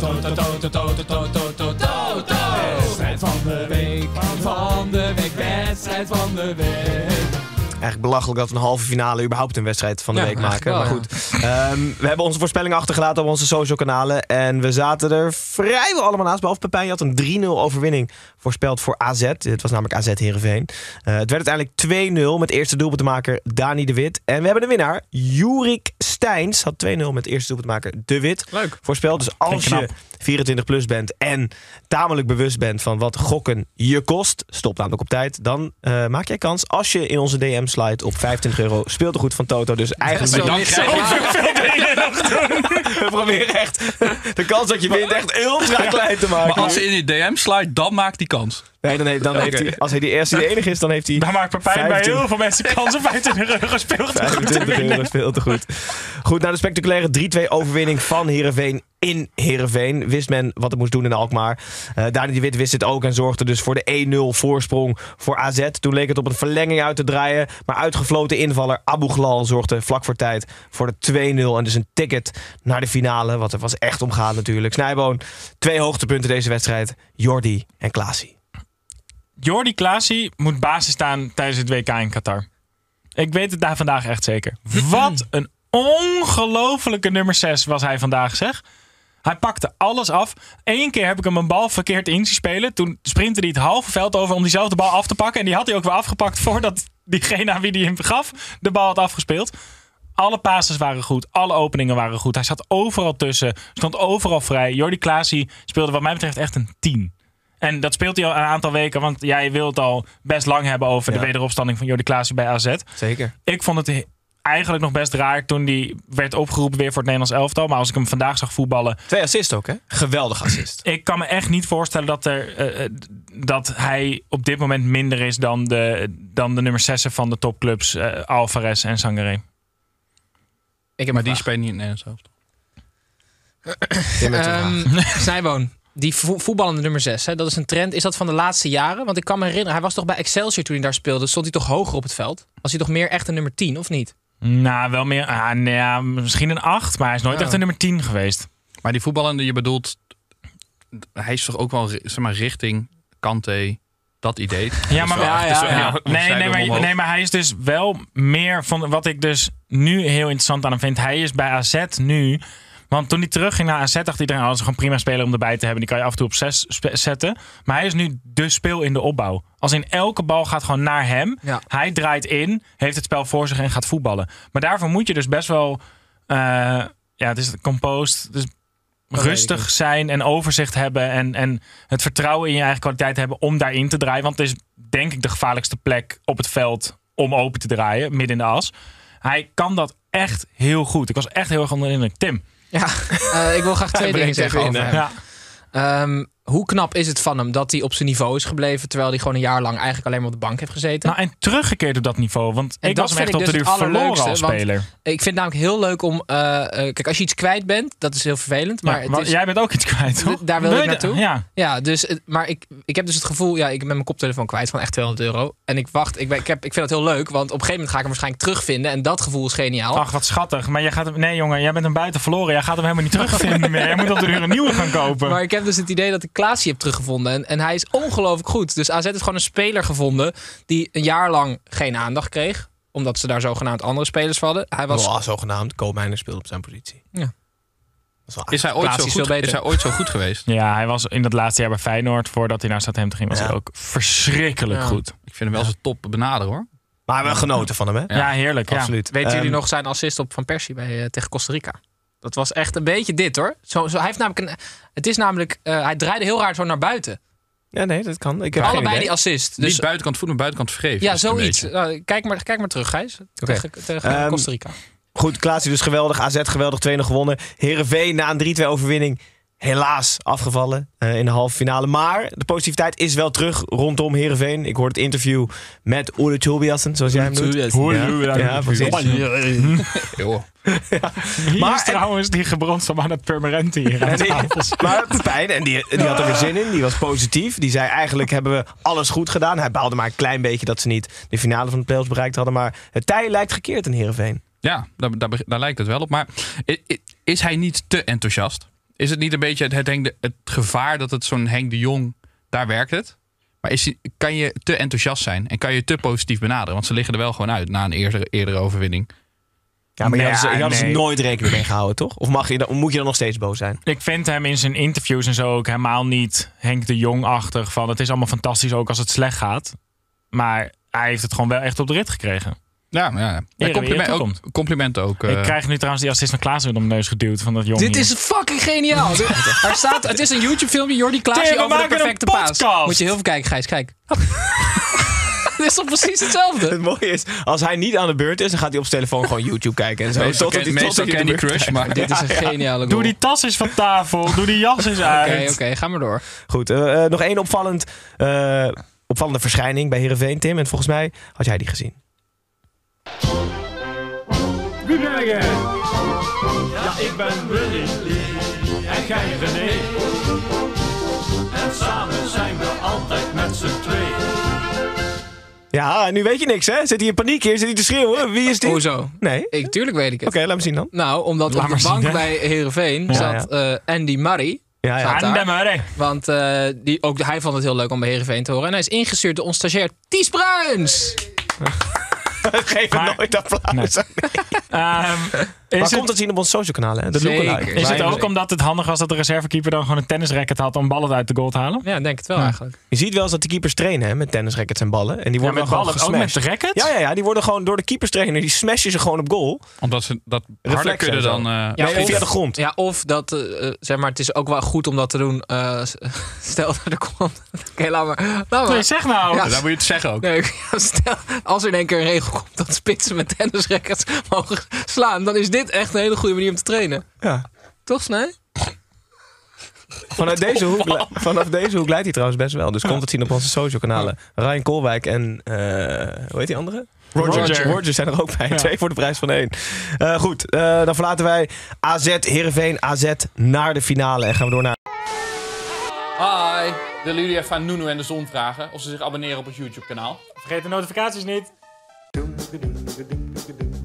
Toto, toto, toto, toto, toto, toto. Wedstrijd van de week, van de week, wedstrijd van de week. Eigenlijk belachelijk dat we een halve finale überhaupt een wedstrijd van de Ja, week maken. Maar goed, Ehm, we hebben onze voorspellingen achtergelaten op onze social kanalen. En we zaten er vrijwel allemaal naast. Behalve Pepijn, je had een 3-0 overwinning voorspeld voor AZ. Het was namelijk AZ Heerenveen. Eh het werd uiteindelijk 2-0 met eerste doelpuntenmaker Dani de Wit. En we hebben de winnaar, Jurik Steins. Had 2-0 met eerste doelpuntenmaker De Wit Leuk. voorspeld. Dus als je 24 plus bent en tamelijk bewust bent van wat gokken je kost, stop namelijk op tijd, dan eh, maak jij kans als je in onze DM slide op 25 euro speelt goed van Toto. Dus eigenlijk Zo dan we proberen echt de kans dat je wint echt ultra klein te maken. Maar als ze in die DM slide, dan maakt die kans. Nee, dan, heeft, dan heeft hij, als hij de eerste de enige is, dan heeft hij Daar maakt Pepijn bij 25 heel veel mensen kans op 25 euro gespeeld. te 25 winnen. euro speelt te goed. Goed, na de spectaculaire 3-2 overwinning van Heerenveen in Heerenveen wist men wat het moest doen in Alkmaar. Uh, Dani de Wit wist het ook en zorgde dus voor de 1-0 voorsprong voor AZ. Toen leek het op een verlenging uit te draaien. Maar uitgefloten invaller Abu Ghlal zorgde vlak voor tijd voor de 2-0. En dus een ticket naar de finale, wat er was echt om gaat natuurlijk. Snijboon, twee hoogtepunten deze wedstrijd. Jordi en Klaasie. Jordi Klaasie moet basis staan tijdens het WK in Qatar. Ik weet het daar vandaag echt zeker. Wat een ongelofelijke nummer 6 was hij vandaag, zeg. Hij pakte alles af. Eén keer heb ik hem een bal verkeerd in zien spelen. Toen sprintte hij het halve veld over om diezelfde bal af te pakken. En die had hij ook weer afgepakt voordat diegene aan wie hij hem gaf de bal had afgespeeld. Alle passes waren goed. Alle openingen waren goed. Hij zat overal tussen. Stond overal vrij. Jordi Klaasie speelde wat mij betreft echt een 10. En dat speelt hij al een aantal weken. Want jij wilt het al best lang hebben over Ja. de wederopstanding van Jordi Klaasie bij AZ. Zeker. Ik vond het he- eigenlijk nog best raar toen hij werd opgeroepen weer voor het Nederlands elftal. Maar als ik hem vandaag zag voetballen. Twee assists ook, hè? Geweldig assist. Ik kan me echt niet voorstellen dat, er, eh, eh, dat hij op dit moment minder is dan de, dan de nummer 6 van de topclubs. eh, Alvarez en Sangaré. Ik heb Maar die spelen niet in het Nederlands elftal. Ehm, Snijboon, die vo- voetballende nummer 6, hè, dat is een trend. Is dat van de laatste jaren? Want ik kan me herinneren, hij was toch bij Excelsior toen hij daar speelde. Stond hij toch hoger op het veld? Was hij toch meer echt een nummer 10 of niet? Nou, wel meer. Ah, ja, misschien een 8, maar hij is nooit Ja. echt een nummer 10 geweest. Maar die voetballende, je bedoelt, hij is toch ook wel zeg maar, richting Kante, dat idee. Ja, maar, wel ja, echt, ja, ja, Nee, maar, nee, maar hij is dus wel meer van wat ik dus nu heel interessant aan hem vind. Hij is bij AZ nu. Want toen hij terugging naar AZ, dacht iedereen: oh, dat is gewoon prima speler om erbij te hebben. Die kan je af en toe op 6 zetten. Maar hij is nu de speel in de opbouw. Als in elke bal gaat gewoon naar hem. Ja. Hij draait in, heeft het spel voor zich en gaat voetballen. Maar daarvoor moet je dus best wel. eh, ja, het is composed. Dus rustig zijn en overzicht hebben. En, en het vertrouwen in je eigen kwaliteit hebben om daarin te draaien. Want het is denk ik de gevaarlijkste plek op het veld om open te draaien, midden in de as. Hij kan dat echt heel goed. Ik was echt heel erg onder de indruk. Tim. Ja, eh, ik wil graag twee dingen zeggen over hè? hem. Ja. Hoe knap is het van hem dat hij op zijn niveau is gebleven... terwijl hij gewoon een jaar lang eigenlijk alleen maar op de bank heeft gezeten? Nou, en teruggekeerd op dat niveau. Want En ik was hem echt ik op de dus duur verloren als speler. ik vind het namelijk heel leuk om... eh, eh, kijk, als je iets kwijt bent, dat is heel vervelend. Maar Maar, het is, jij bent ook iets kwijt, toch? Daar wil ik je- naartoe. Ja. Ja, dus, maar ik, ik heb dus het gevoel... Ja, ik ben mijn koptelefoon kwijt van echt 200 euro. En ik wacht, ik, ben, ik, heb, ik vind dat heel leuk. Want op een gegeven moment ga ik hem waarschijnlijk terugvinden. En dat gevoel is geniaal. Ach, wat schattig. Maar jij gaat hem... Nee, jongen, jij bent hem buiten verloren. Jij gaat hem helemaal niet terugvinden meer. Jij moet op de duur een nieuwe gaan kopen. Maar ik heb dus het idee dat ik Klaasie heb teruggevonden. En, en hij is ongelooflijk goed. Dus AZ heeft gewoon een speler gevonden die een jaar lang geen aandacht kreeg. Omdat ze daar zogenaamd andere spelers hadden. Hij was... Oh, zogenaamd. Koopmijner speelt op zijn positie. Ja. Is hij, ooit zo is goed, veel beter. is hij ooit zo goed geweest? Ja, hij was in dat laatste jaar bij Feyenoord. Voordat hij naar Southampton ging, was Ja. hij ook verschrikkelijk Ja. goed. Ik vind hem wel zijn top benaderen hoor. Maar we hebben genoten van hem, hè? Ja, heerlijk. Ja. Absoluut. Weten Ehm, jullie nog zijn assist op Van Persie bij, eh, tegen Costa Rica? Dat was echt een beetje dit hoor. Zo, zo, hij heeft namelijk een, het is namelijk, eh, hij draaide heel raar zo naar buiten. Ja, nee, dat kan. Ik heb Allebei idee. die assist. Dus niet buitenkant voet, maar buitenkant vergeven. ja, zoiets. Nou, kijk, maar, kijk maar terug, Gijs. Tegen, tegen Ehm, Costa Rica. Goed, Klaasie dus geweldig. AZ geweldig 2-0 gewonnen. Heerenveen na een 3-2 overwinning helaas afgevallen eh, in de halve finale. Maar de positiviteit is wel terug rondom Heerenveen. Ik hoorde het interview met Ole Tulbiassen, zoals jij hem noemt. Ja, ja, precies. Hier Maar- is trouwens die gebronsd aan het permanente hier. aan die- tafel. maar Pepijn, en die, die had er weer zin in, die was positief. Die zei eigenlijk hebben we alles goed gedaan. Hij baalde maar een klein beetje dat ze niet de finale van de playoffs bereikt hadden. Maar het tij lijkt gekeerd in Heerenveen. Ja, daar, daar, daar lijkt het wel op. Maar is hij niet te enthousiast? Is het niet een beetje het, het, gevaar dat het zo'n Henk de Jong, daar werkt het. Maar is, kan je te enthousiast zijn en kan je te positief benaderen? Want ze liggen er wel gewoon uit na een eerdere, eerdere overwinning. Ja, maar je Nee, had, ze, je had ze nee. nooit rekening mee gehouden, toch? Of mag je, dan- moet je dan nog steeds boos zijn? Ik vind hem in zijn interviews en zo ook helemaal niet Henk de Jong-achtig. Van het is allemaal fantastisch ook als het slecht gaat. Maar hij heeft het gewoon wel echt op de rit gekregen. Ja, maar ja. compliment, ook, complimenten ook. eh. Ik krijg nu trouwens die assist van Klaas weer om de neus geduwd van dat jongen. Dit is fucking geniaal. Er staat, het is een YouTube-filmpje, Jordi Klaasje over de perfecte paas. podcast. Moet je heel veel kijken, Gijs. Kijk. Dit is toch precies hetzelfde? Het mooie is, als hij niet aan de beurt is, dan gaat hij op zijn telefoon gewoon YouTube kijken en zo. meestal, Totdat hij- meestal Candy beurt Crush, maar Dit is een geniale goal. Doe die tas eens van tafel. Doe die jas eens Oké, uit. oké, ga maar door. Goed, eh, eh, nog één opvallend, eh, opvallende verschijning bij Heerenveen, Tim. En volgens mij had jij die gezien. Wie ben jij? Ja, ik ben Willy en jij René. En samen zijn we altijd met z'n tweeën. Ja, nu weet je niks, hè? Zit hij in paniek hier? Zit hij te schreeuwen? Wie is dit? Hoezo? Nee? Oké, Ik, tuurlijk weet ik het. laat me zien dan. Nou, omdat Laat op de zien, bank hè. bij Herenveen Ja, zat eh, Andy Murray. Ja, ja. De murray. Want eh, die, ook hij vond het heel leuk om bij Herenveen te horen. En hij is ingestuurd door ons stagiair Ties Bruins. Geef Maar- nooit applaus. Ehm, Maar is komt het, het zien op ons social kanalen? hè? De Zeker. lookalike. is het ook omdat het handig was dat de reservekeeper dan gewoon een tennisracket had om ballen uit de goal te halen? Ja, ik denk het wel Ja. eigenlijk. Je ziet wel eens dat die keepers trainen hè, met tennisrackets en ballen. En die Ja, worden met dan ballen, gewoon ook met gesmashed. de racket? Ja, ja, ja, die worden gewoon door de keeperstrainer, die smashen ze gewoon op goal. Omdat ze dat harder kunnen dan... eh, Ja, nee, of- via de grond. Ja, of dat, eh, eh, zeg maar, het is ook wel goed om dat te doen. eh, stel, er komt... Oké, laat maar. Laat maar. Nee, zeg nou. Ja. Daar moet je het zeggen ook. Nee, stel, als er in één keer een regel komt dat spitsen met tennisrackets mogen slaan, dan is dit echt een hele goede manier om te trainen. Ja. Toch, Snij? Vanuit deze, hoek, vanaf deze hoek leidt hij trouwens best wel. Dus komt het zien op onze social kanalen. Ryan Kolwijk en, eh, hoe heet die andere? Roger. Roger zijn er ook bij. Twee voor de prijs van één. Eh, goed, eh, dan verlaten wij AZ, Heerenveen, AZ naar de finale. En gaan we door naar... Hi, willen jullie even aan Nuno en de Zon vragen of ze zich abonneren op het YouTube kanaal? Vergeet de notificaties niet. do do do do do